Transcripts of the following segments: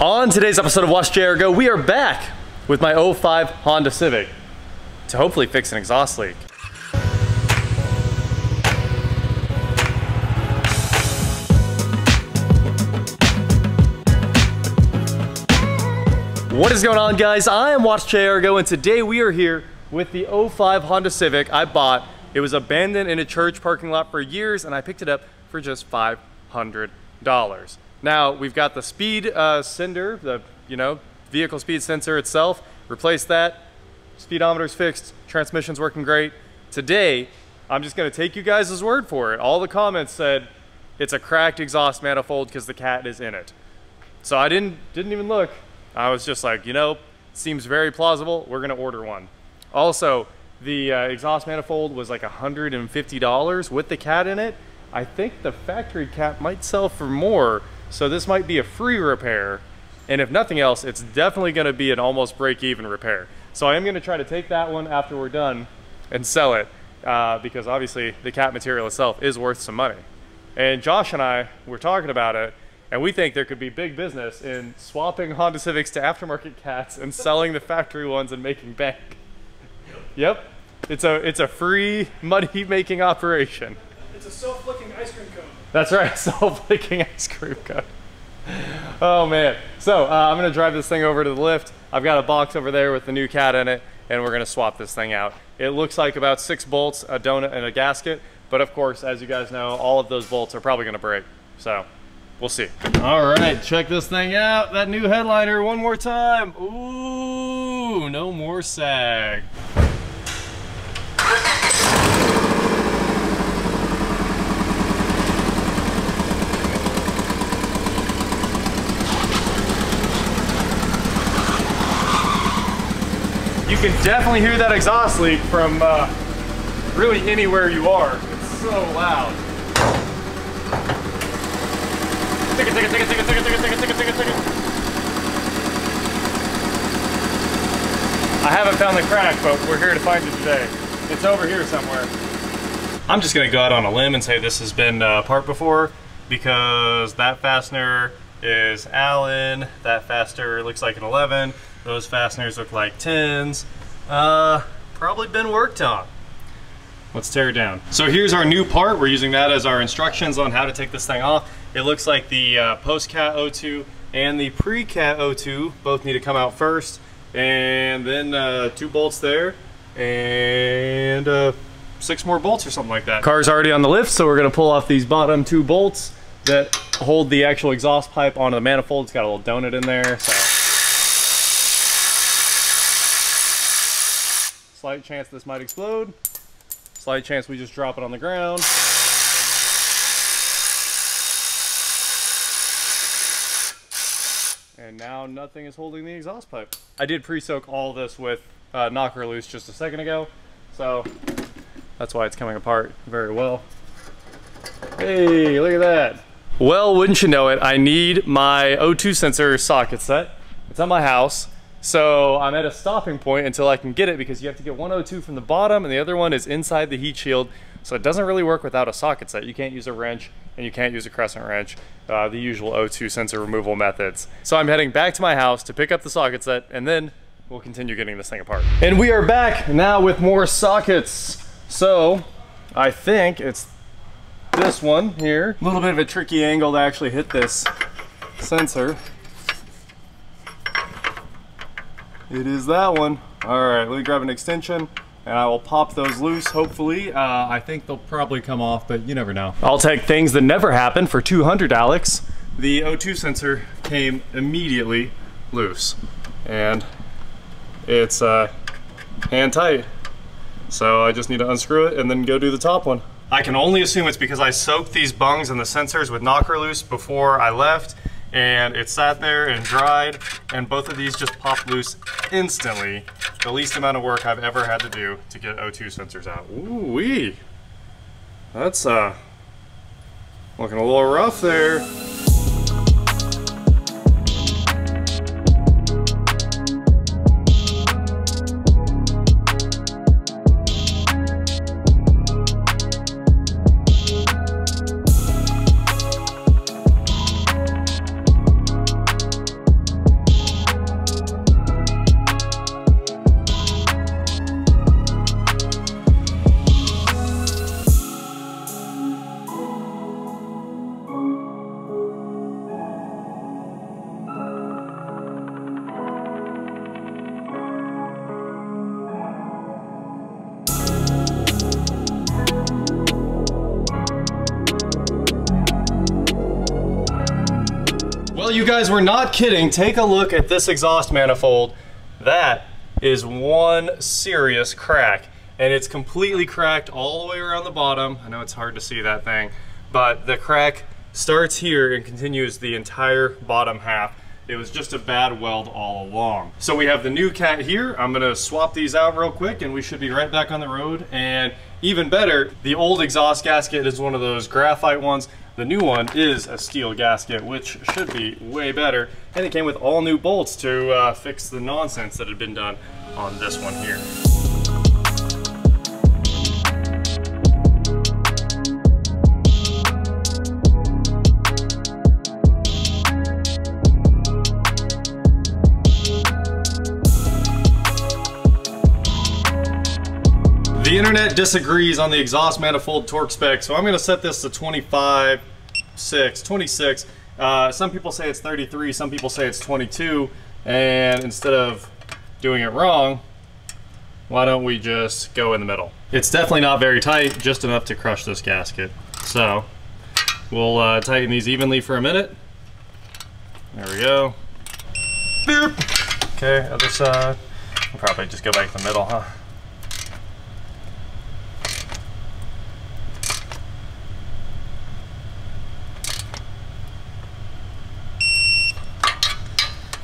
On today's episode of Watch Go, we are back with my 05 Honda Civic to hopefully fix an exhaust leak. What is going on guys? I am Watch Go and today we are here with the 05 Honda Civic I bought. It was abandoned in a church parking lot for years and I picked it up for just $500. Now we've got the speed uh, sender, the you know vehicle speed sensor itself, replaced that. Speedometer's fixed, transmission's working great. Today, I'm just gonna take you guys' word for it. All the comments said it's a cracked exhaust manifold because the cat is in it. So I didn't didn't even look. I was just like, you know, seems very plausible. We're gonna order one. Also, the uh, exhaust manifold was like $150 with the cat in it. I think the factory cat might sell for more, so this might be a free repair. And if nothing else, it's definitely gonna be an almost break-even repair. So I am gonna try to take that one after we're done and sell it, uh, because obviously the cat material itself is worth some money. And Josh and I were talking about it, and we think there could be big business in swapping Honda Civics to aftermarket cats and selling the factory ones and making bank. Yep, it's a it's a free money making operation. It's a self-flicking ice cream cone. That's right, self-flicking ice cream cone. Oh man. So uh, I'm gonna drive this thing over to the lift. I've got a box over there with the new cat in it, and we're gonna swap this thing out. It looks like about six bolts, a donut, and a gasket. But of course, as you guys know, all of those bolts are probably gonna break. So we'll see. All right, check this thing out. That new headliner one more time. Ooh, no more sag. You can definitely hear that exhaust leak from uh, really anywhere you are. It's so loud. Tick it, tick it, tick it, tick it, tick it, tick it, tick it, tick it, tick it, tick it. I haven't found the crack, but we're here to find it today. It's over here somewhere. I'm just gonna go out on a limb and say this has been uh, apart before because that fastener is Allen, that fastener looks like an 11, those fasteners look like 10s. Uh, probably been worked on. Let's tear it down. So here's our new part. We're using that as our instructions on how to take this thing off. It looks like the uh, post-cat O2 and the pre-cat O2 both need to come out first. And then uh, two bolts there and uh, six more bolts or something like that. Car's already on the lift, so we're gonna pull off these bottom two bolts that hold the actual exhaust pipe onto the manifold. It's got a little donut in there, so. Slight chance this might explode. Slight chance we just drop it on the ground. And now nothing is holding the exhaust pipe. I did pre-soak all this with uh, knocker loose just a second ago, so that's why it's coming apart very well. Hey, look at that. Well, wouldn't you know it, I need my O2 sensor socket set. It's at my house. So I'm at a stopping point until I can get it because you have to get one O2 from the bottom and the other one is inside the heat shield. So it doesn't really work without a socket set. You can't use a wrench and you can't use a crescent wrench, uh, the usual O2 sensor removal methods. So I'm heading back to my house to pick up the socket set and then we'll continue getting this thing apart. And we are back now with more sockets. So I think it's this one here. A little bit of a tricky angle to actually hit this sensor. It is that one. All right, let me grab an extension and I will pop those loose, hopefully. Uh, I think they'll probably come off, but you never know. I'll take things that never happen for 200, Alex. The O2 sensor came immediately loose and it's uh, hand tight. So I just need to unscrew it and then go do the top one. I can only assume it's because I soaked these bungs and the sensors with knocker loose before I left and it sat there and dried and both of these just popped loose instantly. The least amount of work I've ever had to do to get O2 sensors out. Ooh wee. That's uh looking a little rough there. You guys were not kidding. Take a look at this exhaust manifold. That is one serious crack. And it's completely cracked all the way around the bottom. I know it's hard to see that thing, but the crack starts here and continues the entire bottom half. It was just a bad weld all along. So we have the new cat here. I'm gonna swap these out real quick and we should be right back on the road. And even better, the old exhaust gasket is one of those graphite ones. The new one is a steel gasket, which should be way better. And it came with all new bolts to uh, fix the nonsense that had been done on this one here. The internet disagrees on the exhaust manifold torque spec, so I'm gonna set this to 25, 6, 26. Uh, some people say it's 33, some people say it's 22, and instead of doing it wrong, why don't we just go in the middle? It's definitely not very tight, just enough to crush this gasket. So, we'll uh, tighten these evenly for a minute. There we go. Okay, other side. We'll probably just go back to the middle, huh?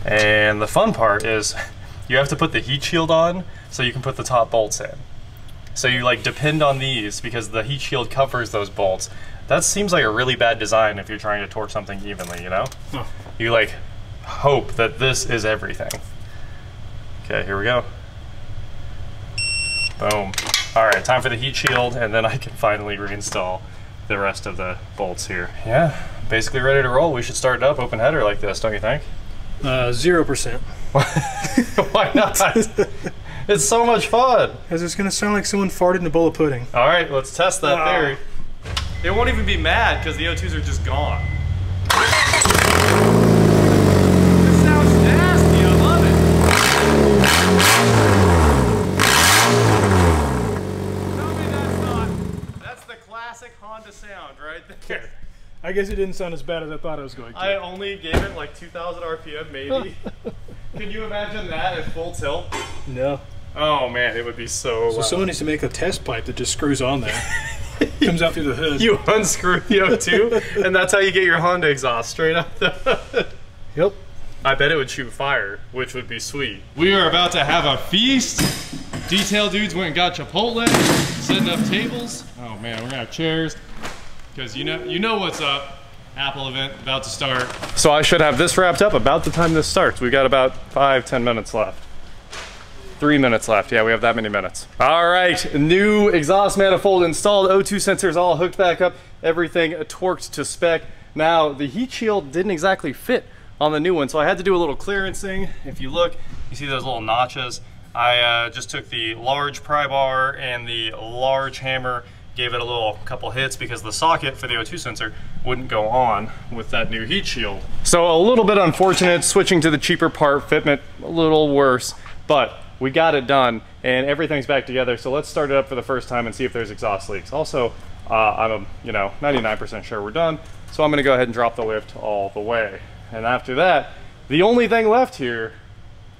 And the fun part is you have to put the heat shield on so you can put the top bolts in. So you like depend on these because the heat shield covers those bolts. That seems like a really bad design if you're trying to torque something evenly, you know? Huh. You like hope that this is everything. Okay, here we go. Boom. All right, time for the heat shield and then I can finally reinstall the rest of the bolts here. Yeah, basically ready to roll. We should start it up open header like this, don't you think? Uh, Zero percent. Why not? it's so much fun. Because it's gonna sound like someone farted in a bowl of pudding. All right, let's test that Wow. theory. They won't even be mad because the O2s are just gone. This sounds nasty. I love it. Tell me that's not. That's the classic Honda sound right there. I guess it didn't sound as bad as I thought it was going to. I only gave it like 2,000 RPM, maybe. Can you imagine that at full tilt? no. Oh man, it would be so. So loud. someone needs to make a test pipe that just screws on there. Comes out through the hood. you unscrew the O2, and that's how you get your Honda exhaust straight up the hood. Yep. I bet it would shoot fire, which would be sweet. We are about to have a feast. Detail dudes went and got Chipotle, setting up tables. Oh man, we're gonna have chairs. Because you know you know what's up. Apple event about to start. So I should have this wrapped up about the time this starts. We've got about five, ten minutes left. Three minutes left. Yeah, we have that many minutes. All right, new exhaust manifold installed, O2 sensors all hooked back up, everything torqued to spec. Now, the heat shield didn't exactly fit on the new one, so I had to do a little clearancing. If you look, you see those little notches. I uh, just took the large pry bar and the large hammer, gave it a little couple hits because the socket for the O2 sensor wouldn't go on with that new heat shield. So a little bit unfortunate, switching to the cheaper part, fitment a little worse, but we got it done and everything's back together. So let's start it up for the first time and see if there's exhaust leaks. Also, uh, I'm, you know, 99% sure we're done. So I'm gonna go ahead and drop the lift all the way. And after that, the only thing left here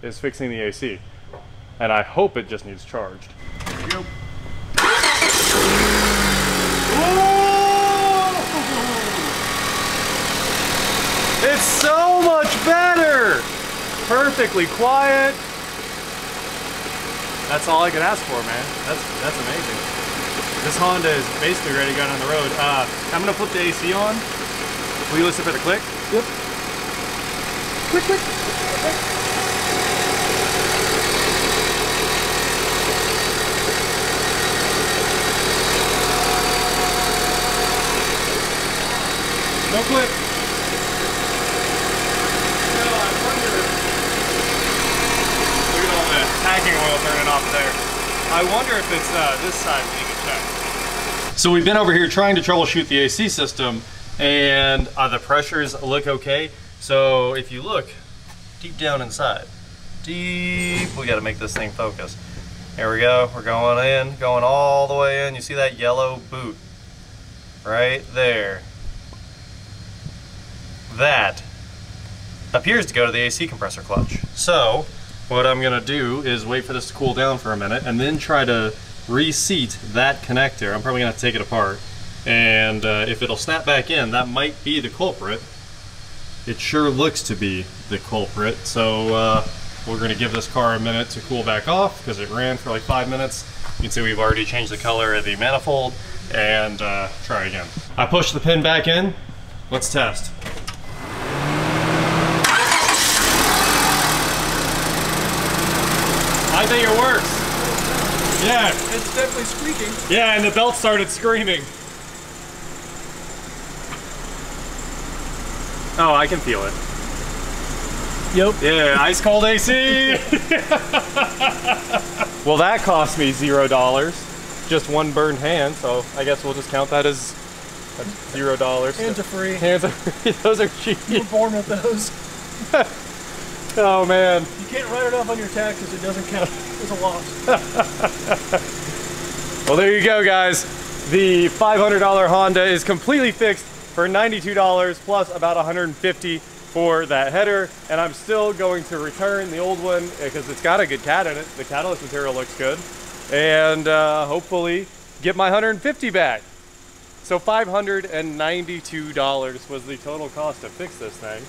is fixing the AC. And I hope it just needs charged. Here we go. It's so much better! Perfectly quiet. That's all I could ask for, man. That's that's amazing. This Honda is basically ready to go down the road. Uh, I'm gonna flip the AC on. Will you listen for the click? Yep. Click, click. No click. No, I wonder. Look at all the packing oil turning off there. If it's uh, this side we need to check. So we've been over here trying to troubleshoot the AC system and uh, the pressures look okay. So if you look deep down inside, deep, we gotta make this thing focus. Here we go, we're going in, going all the way in. You see that yellow boot right there. That appears to go to the AC compressor clutch. So what I'm gonna do is wait for this to cool down for a minute and then try to reseat that connector. I'm probably gonna take it apart. And uh, if it'll snap back in, that might be the culprit. It sure looks to be the culprit. So uh, we're gonna give this car a minute to cool back off because it ran for like five minutes. You can see we've already changed the color of the manifold and uh, try again. I pushed the pin back in. Let's test. I think it works. Yeah. It's definitely squeaking. Yeah, and the belt started screaming. Oh, I can feel it. Yep. Yeah, ice cold AC. well, that cost me zero dollars. Just one burned hand, so I guess we'll just count that as zero dollars. Hands are free. Hands are free. Those are cheap. You were born with those. Oh man. You can't write it off on your taxes. It doesn't count It's a loss. Well, there you go, guys. The $500 Honda is completely fixed for $92 plus about 150 for that header, and I'm still going to return the old one because it's got a good cat in it. The catalyst material looks good, and uh, hopefully get my 150 back. So $592 was the total cost to fix this thing.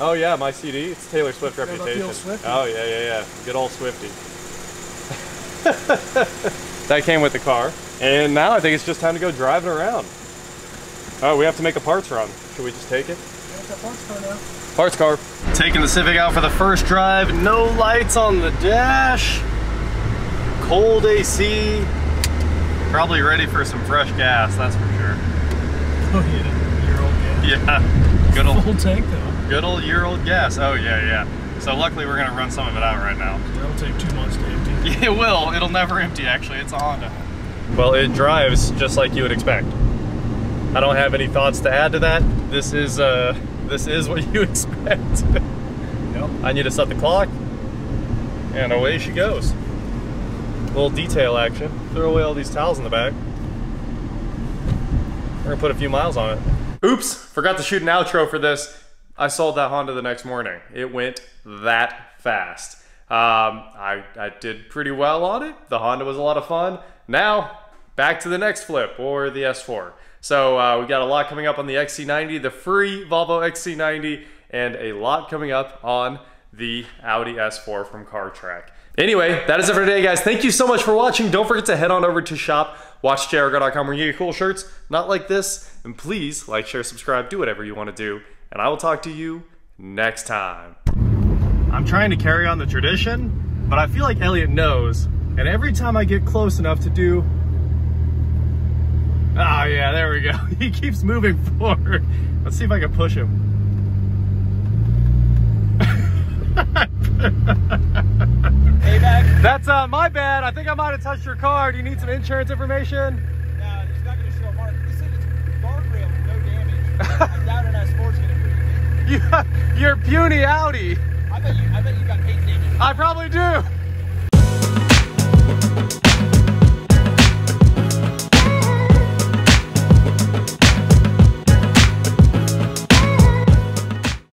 Oh yeah, my CD. It's Taylor Swift about the old reputation. Swiftie? Oh yeah, yeah, yeah. Good old Swifty. that came with the car, and now I think it's just time to go driving around. Oh, we have to make a parts run. Should we just take it? That's a parts car now. Parts car. Taking the Civic out for the first drive. No lights on the dash. Cold AC. Probably ready for some fresh gas, that's for sure. Oh yeah, year old gas. Yeah. Good old Full tank though. Good old year old gas. Oh, yeah, yeah. So luckily we're gonna run some of it out right now. That'll take two months to empty. It will. It'll never empty, actually. It's a Honda. Well, it drives just like you would expect. I don't have any thoughts to add to that. This is, uh, this is what you expect. Yep. I need to set the clock, and away she goes. little detail action. Throw away all these towels in the back. We're gonna put a few miles on it. Oops, forgot to shoot an outro for this. I sold that Honda the next morning. It went that fast. Um, I, I did pretty well on it. The Honda was a lot of fun. Now, back to the next flip or the S4. So uh, we got a lot coming up on the XC90, the free Volvo XC90, and a lot coming up on the Audi S4 from CarTrack. Anyway, that is it for today, guys. Thank you so much for watching. Don't forget to head on over to shop, watchjrgo.com where you get cool shirts, not like this. And please like, share, subscribe, do whatever you want to do. And I will talk to you next time. I'm trying to carry on the tradition, but I feel like Elliot knows. And every time I get close enough to do Oh yeah, there we go. He keeps moving forward. Let's see if I can push him. Payback? That's uh, my bad. I think I might have touched your car. Do you need some insurance information? No, he's not going to show a mark. He said it's guardrail with no damage. I doubt an S4's going to bring it. You, you're puny Audi. I bet you, I bet you got paint damage. I probably do.